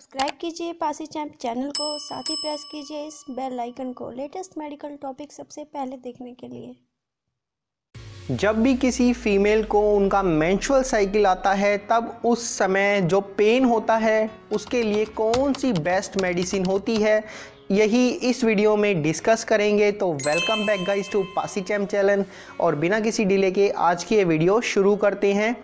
Subscribe कीजिए Pasi champ channel को, साथ ही प्रेस कीजिए इस बेल आइकन को, लेटेस्ट मेडिकल टॉपिक सबसे पहले देखने के लिए। जब भी किसी फीमेल को उनका मेंस्ट्रुअल साइकिल आता है, तब उस समय जो पेन होता है, उसके लिए कौन सी बेस्ट मेडिसिन होती है, यही इस वीडियो में डिस्कस करेंगे। तो वेलकम बैक गाइस टू पासी चैम चैनल। और बिना किसी डिले के आज की ये वीडियो शुरू करते हैं।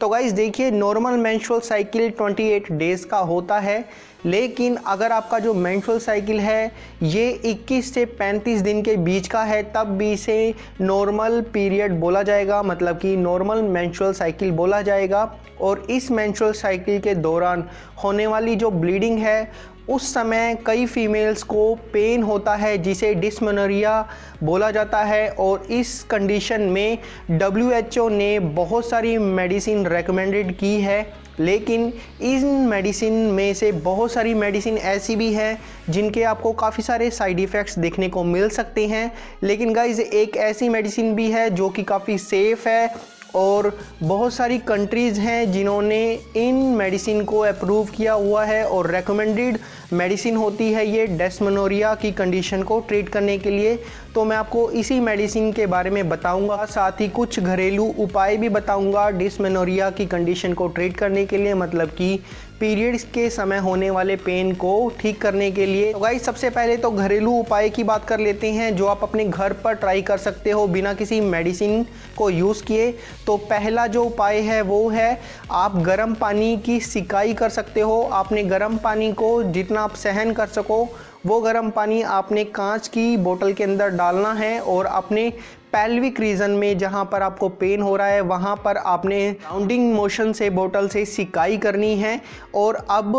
तो गाइज़ देखिए नॉर्मल मैंशुअल साइकिल 28 डेज़ का होता है। लेकिन अगर आपका जो मेंस्ट्रुअल साइकिल है, ये 21 से 35 दिन के बीच का है, तब भी इसे नॉर्मल पीरियड बोला जाएगा मतलब कि नॉर्मल मेंस्ट्रुअल साइकिल बोला जाएगा। और इस मेंस्ट्रुअल साइकिल के दौरान होने वाली जो ब्लीडिंग है, उस समय कई फीमेल्स को पेन होता है, जिसे डिसमोनरिया बोला जाता है। और इस कंडीशन में WHO ने बहुत सारी मेडिसिन रेकमेंडेड की है। लेकिन इन मेडिसिन में से बहुत सारी मेडिसिन ऐसी भी हैं जिनके आपको काफ़ी सारे साइड इफ़ेक्ट्स देखने को मिल सकते हैं। लेकिन गाइज़ एक ऐसी मेडिसिन भी है जो कि काफ़ी सेफ़ है और बहुत सारी कंट्रीज़ हैं जिन्होंने इन मेडिसिन को अप्रूव किया हुआ है और रेकमेंडेड मेडिसिन होती है ये डेस्मनोरिया की कंडीशन को ट्रीट करने के लिए। तो मैं आपको इसी मेडिसिन के बारे में बताऊँगा, साथ ही कुछ घरेलू उपाय भी बताऊँगा डिसमेनोरिया की कंडीशन को ट्रीट करने के लिए मतलब कि पीरियड्स के समय होने वाले पेन को ठीक करने के लिए। तो भाई सबसे पहले तो घरेलू उपाय की बात कर लेते हैं, जो आप अपने घर पर ट्राई कर सकते हो बिना किसी मेडिसिन को यूज़ किए। तो पहला जो उपाय है वो है, आप गर्म पानी की सिकाई कर सकते हो। आपने गर्म पानी को जितना आप सहन कर सको। वो गर्म पानी आपने कांच की बोतल के अंदर डालना है और अपने पेल्विक रीजन में जहाँ पर आपको पेन हो रहा है, वहाँ पर आपने राउंडिंग मोशन से बोतल से सिकाई करनी है। और अब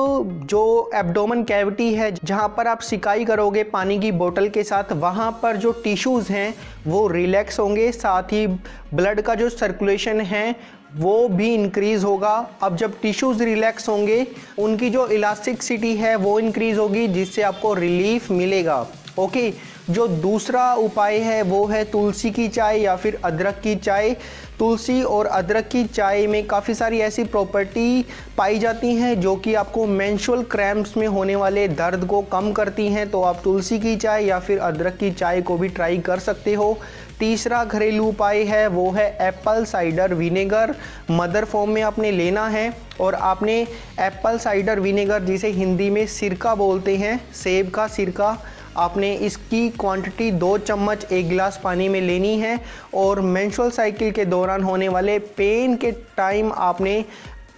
जो एब्डोमन कैविटी है, जहाँ पर आप सिकाई करोगे पानी की बोतल के साथ, वहाँ पर जो टिश्यूज़ हैं, वो रिलैक्स होंगे। साथ ही ब्लड का जो सर्कुलेशन है वो भी इंक्रीज़ होगा। अब जब टिश्यूज़ रिलैक्स होंगे, उनकी जो इलास्टिकसिटी है, वो इंक्रीज़ होगी, जिससे आपको रिलीफ मिलेगा। ओके जो दूसरा उपाय है वो है तुलसी की चाय या फिर अदरक की चाय। तुलसी और अदरक की चाय में काफ़ी सारी ऐसी प्रॉपर्टी पाई जाती हैं जो कि आपको मेंशुअल क्रैम्प्स में होने वाले दर्द को कम करती हैं। तो आप तुलसी की चाय या फिर अदरक की चाय को भी ट्राई कर सकते हो। तीसरा घरेलू उपाय है वो है apple cider vinegar mother form में आपने लेना है और आपने एप्पल साइडर विनेगर जिसे हिंदी में सिरका बोलते हैं, सेब का सिरका आपने इसकी क्वांटिटी दो चम्मच एक गिलास पानी में लेनी है और मेंस्ट्रुअल साइकिल के दौरान होने वाले पेन के टाइम आपने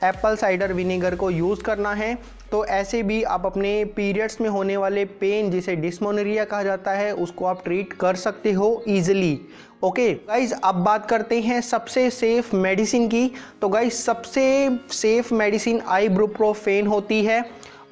एप्पल साइडर विनेगर को यूज़ करना है। तो ऐसे भी आप अपने पीरियड्स में होने वाले पेन जिसे डिस्मोनरिया कहा जाता है, उसको आप ट्रीट कर सकते हो ईजिली ओके गाइज़ अब बात करते हैं सबसे सेफ़ मेडिसिन की। तो गाइज़ सबसे सेफ़ मेडिसिन आईब्रोप्रोफेन होती है।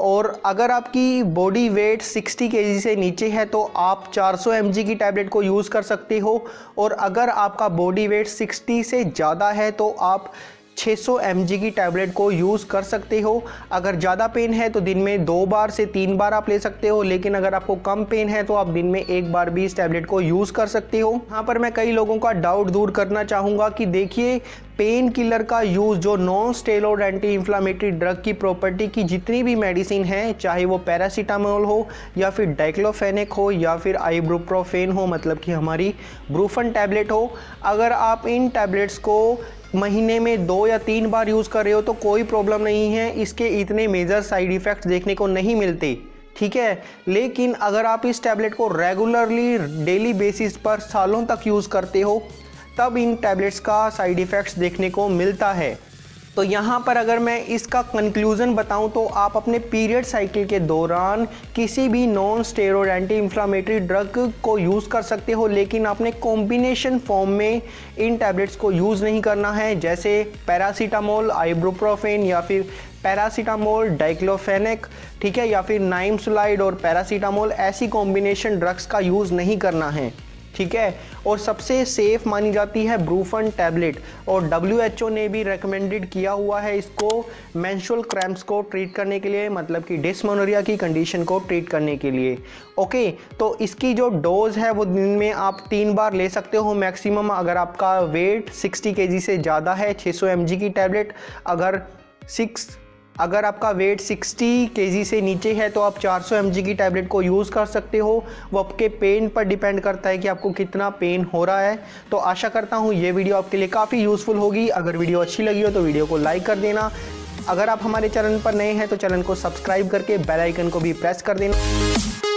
और अगर आपकी बॉडी वेट 60 के से नीचे है तो आप 400 सौ की टैबलेट को यूज़ कर सकते हो। और अगर आपका बॉडी वेट 60 से ज़्यादा है तो आप 600 सौ की टैबलेट को यूज़ कर सकते हो। अगर ज़्यादा पेन है तो दिन में दो बार से तीन बार आप ले सकते हो, लेकिन अगर आपको कम पेन है तो आप दिन में एक बार भी इस टैबलेट को यूज़ कर सकते हो। यहाँ पर मैं कई लोगों का डाउट दूर करना चाहूँगा कि देखिए पेन किलर का यूज़ जो non steroid anti inflammatory drug की प्रॉपर्टी की जितनी भी मेडिसिन है, चाहे वो पैरासीटामोल हो या फिर डाइक्लोफेनिक हो या फिर आईब्रोप्रोफेन हो मतलब कि हमारी ब्रूफन टैबलेट हो, अगर आप इन टैबलेट्स को महीने में दो या तीन बार यूज़ कर रहे हो तो कोई प्रॉब्लम नहीं है। इसके इतने मेजर साइड इफ़ेक्ट्स देखने को नहीं मिलते, ठीक है? लेकिन अगर आप इस टैबलेट को रेगुलरली डेली बेसिस पर सालों तक यूज़ करते हो, तब इन टैबलेट्स का साइड इफ़ेक्ट्स देखने को मिलता है। तो यहाँ पर अगर मैं इसका कंक्लूज़न बताऊँ तो आप अपने पीरियड साइकिल के दौरान किसी भी non steroid anti inflammatory drug को यूज़ कर सकते हो, लेकिन आपने कॉम्बिनेशन फॉर्म में इन टैबलेट्स को यूज़ नहीं करना है, जैसे पैरासीटामोल आइब्रोप्रोफेन या फिर पैरासीटामोल डाइक्लोफेनिक ठीक है, या फिर नाइमसुलाइड और पैरासीटामोल ऐसी कॉम्बिनेशन ड्रग्स का यूज़ नहीं करना है। ठीक है? और सबसे सेफ़ मानी जाती है ब्रूफन टैबलेट और डब्ल्यूएचओ ने भी रिकमेंडेड किया हुआ है इसको मैंशुअल क्रैम्प्स को ट्रीट करने के लिए मतलब कि डिसमोनोरिया की कंडीशन को ट्रीट करने के लिए. ओके तो इसकी जो डोज है, वो दिन में आप तीन बार ले सकते हो मैक्सिमम अगर आपका वेट 60 के से ज़्यादा है 600 सौ की टैबलेट अगर सिक्स अगर आपका वेट 60 के से नीचे है तो आप 400 सौ की टैबलेट को यूज़ कर सकते हो। वो आपके पेन पर डिपेंड करता है कि आपको कितना पेन हो रहा है। तो आशा करता हूँ ये वीडियो आपके लिए काफ़ी यूज़फुल होगी। अगर वीडियो अच्छी लगी हो तो वीडियो को लाइक कर देना। अगर आप हमारे चैनल पर नए हैं तो चैनल को सब्सक्राइब करके बेलाइकन को भी प्रेस कर देना।